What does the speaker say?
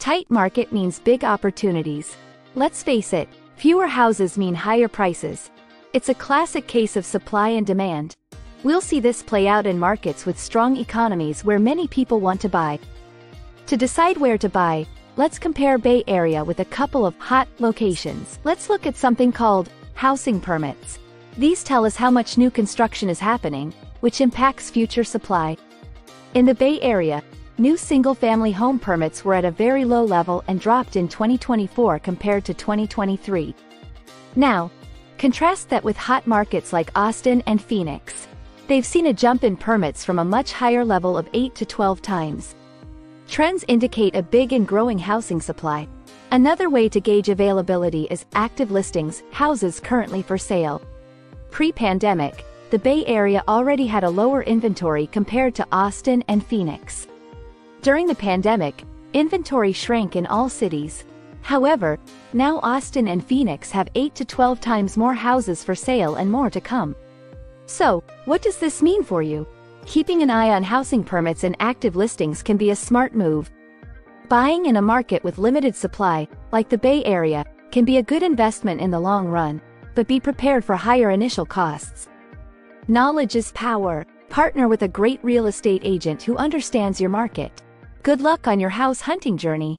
Tight market means big opportunities. Let's face it, fewer houses mean higher prices. It's a classic case of supply and demand. We'll see this play out in markets with strong economies where many people want to buy. To decide where to buy, let's compare Bay Area with a couple of hot locations. Let's look at something called housing permits. These tell us how much new construction is happening, which impacts future supply. In the Bay Area, new single-family home permits were at a very low level and dropped in 2024 compared to 2023. Now, contrast that with hot markets like Austin and Phoenix. They've seen a jump in permits from a much higher level of 8 to 12 times. Trends indicate a big and growing housing supply. Another way to gauge availability is active listings, houses currently for sale. Pre-pandemic, the Bay Area already had a lower inventory compared to Austin and Phoenix. During the pandemic, inventory shrank in all cities. However, now Austin and Phoenix have 8 to 12 times more houses for sale and more to come. So, what does this mean for you? Keeping an eye on housing permits and active listings can be a smart move. Buying in a market with limited supply, like the Bay Area, can be a good investment in the long run, but be prepared for higher initial costs. Knowledge is power. Partner with a great real estate agent who understands your market. Good luck on your house hunting journey.